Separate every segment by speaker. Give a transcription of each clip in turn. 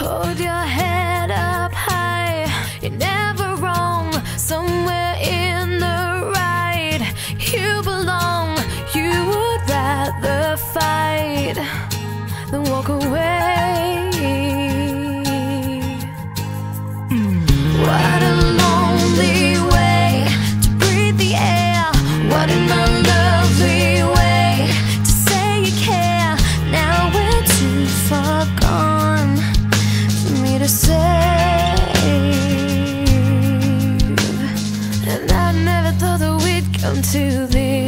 Speaker 1: Hold your head up high, you're never wrong. Somewhere in the right, you belong. You would rather fight than walk away. save And I never thought that we'd come to this.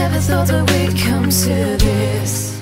Speaker 1: never thought that we'd come to this.